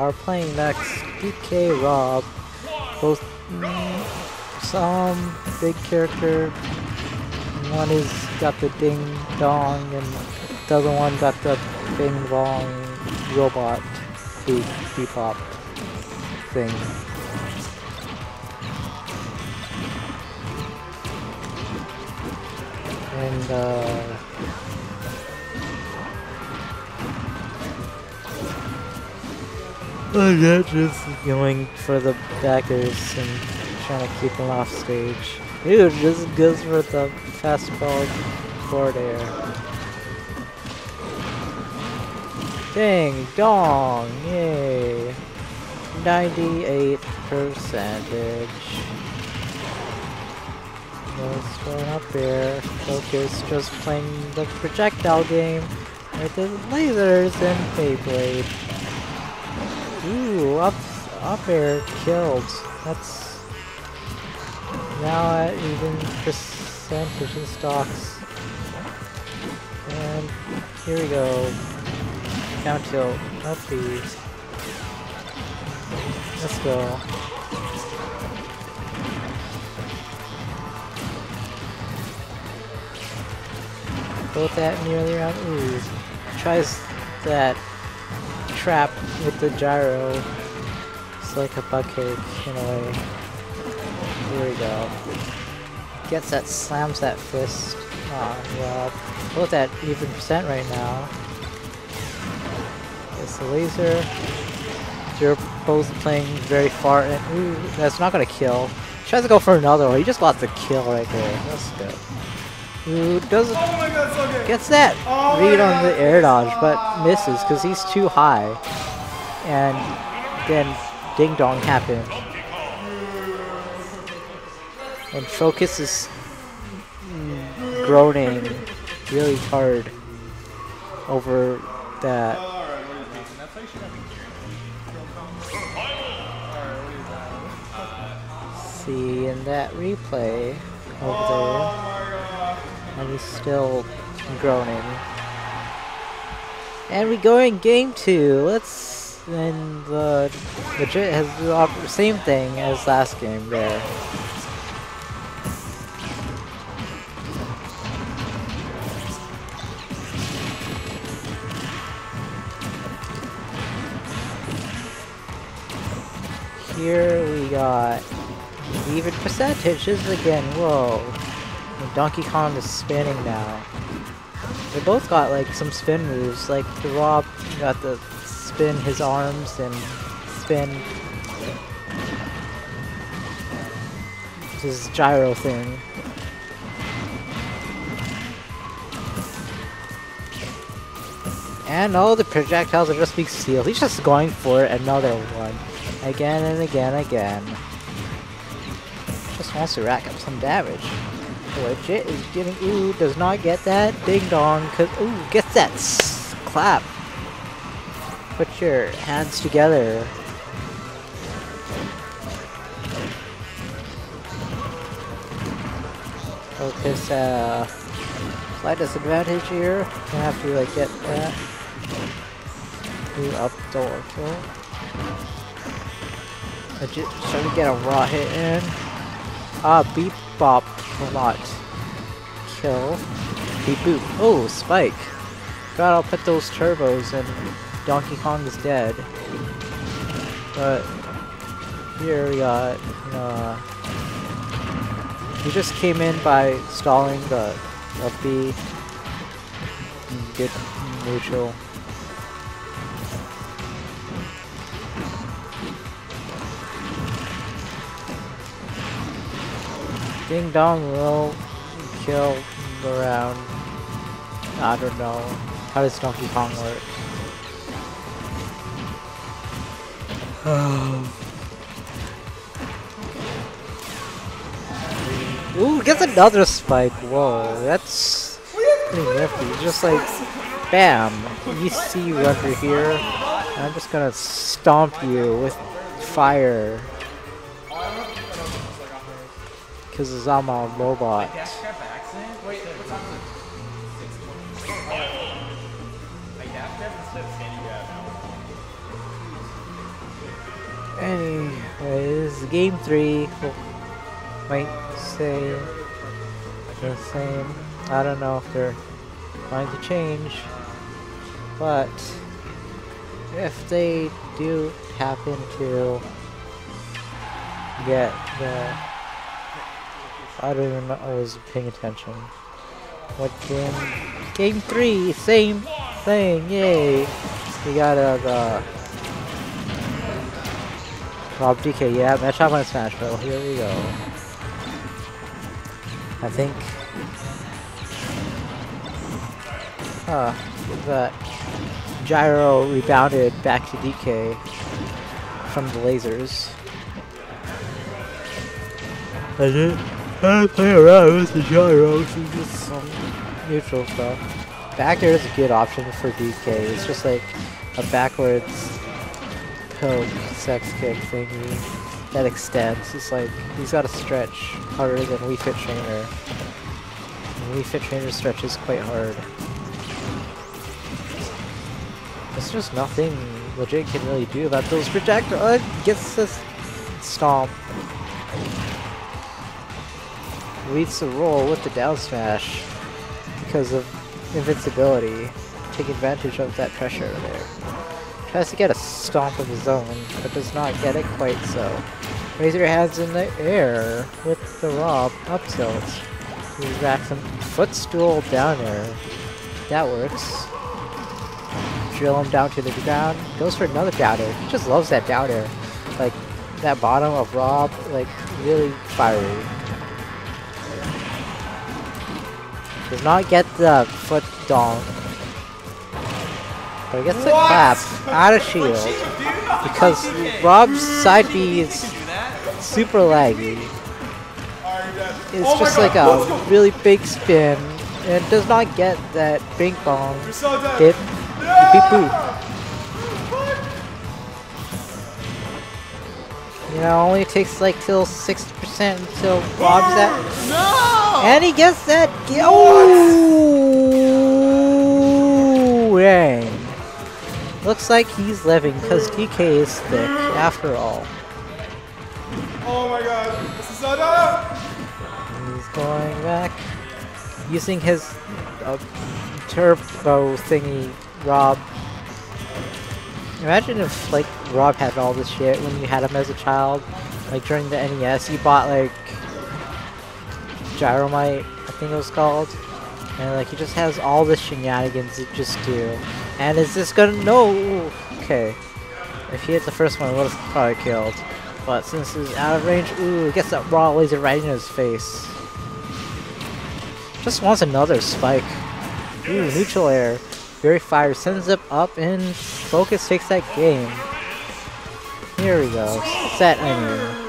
are playing next DK Rob. Both mm, some big character. One is got the ding dong, and the other one got the bing bong robot beep bebop thing. And uh Oh, yeah, just going for the backers and trying to keep them off stage. Dude, just goes for the fastball forward air. Ding dong! Yay! 98 percentage. Just going up there. Focus just playing the projectile game with the lasers and Beyblade. Up, up air killed. That's now at even percentage in stocks. And here we go. Down tilt. Up B. Let's go. Both that nearly around. Ooh. Tries that trap with the gyro. It's like a butt cake in a way. Here we go. Gets that, slams that fist. Oh, well, both at even percent right now. Gets the laser. You're both playing very far, and ooh, that's not gonna kill. Tries to go for another one. He just got the kill right there. That's good. Ooh, doesn't Oh god, so gets that Oh read on the air dodge, but misses because he's too high. And then ding dong happens. And focus is groaning really hard over that. See in that replay over there. And he's still groaning. And we go in game two. Let's and the legit has the same thing as last game there. Here we got even percentages again. Whoa. And Donkey Kong is spinning now. They both got like some spin moves. Like the Rob got the spin his arms and spin his gyro thing. And all the projectiles are just being sealed. He's just going for another one. Again and again and again. Just wants to rack up some damage. Legit is getting ooh does not get that ding dong cause ooh gets that clap. Put your hands together. Focus uh slight disadvantage here. Gonna have to like get that. Ooh up door kill. Legit trying to get a raw hit in. Ah, beep bop will not kill. Beep boop. Oh, spike. God, I'll put those turbos and Donkey Kong is dead. But here we got. Uh, he just came in by stalling the up B. Good neutral. Ding Dong will kill the round. I don't know. How does Donkey Kong work? Ooh, gets another spike. Whoa, that's pretty nifty. Just like, bam. You see you under here. I'm just gonna stomp you with fire. Because I'm a robot. Dash grab by accident? Wait, what's up with 60? Like dash grab instead of standing grab now. Anyways, game three might say the same. I don't know if they're going to change, but if they do happen to get the I don't even know I was paying attention. What game? Game three, same thing, yay! We got uh, the Rob DK, yeah, match up on Smash Bros. Here we go. I think uh, that Gyro rebounded back to DK from the lasers. I did I play around with the gyro, just some neutral stuff. Back air is a good option for DK. It's just like a backwards poke sex kick thingy that extends. It's like he's got to stretch harder than Wii Fit Trainer. And Wii Fit Trainer stretches quite hard. There's just nothing legit can really do about those projectiles. Uh, gets this stomp. Leads the roll with the down smash because of invincibility. Take advantage of that pressure there. Tries to get a stomp of his own, but does not get it quite so. Your hands in the air with the Rob up tilt. He racks some footstool down there. That works. Drill him down to the ground. Goes for another down air. He just loves that down air. Like, that bottom of Rob, like, really fiery. Does not get the foot donk. But he gets the clap out of shield. Because Rob's side B is super laggy. It's Oh just like a really big spin. And does not get that pong You're so dead. hit. Beep boop. You know, only takes like till 60% until Rob's at No! And he gets that. gi- Oh, dang. Looks like he's living because DK is thick after all. Oh my god. This is so. He's going back, using his uh, turbo thingy, Rob. Imagine if like Rob had all this shit when you had him as a child, like during the NES. You bought like Gyromite, I think it was called, and like he just has all the shenanigans it just do. And is this gonna no? Okay, if he hit the first one, it would have probably killed. But since he's out of range, ooh, gets that raw laser right in his face. Just wants another spike. Ooh, neutral air. Very fire sends it up and Focus takes that game. Here we go. Set enemy.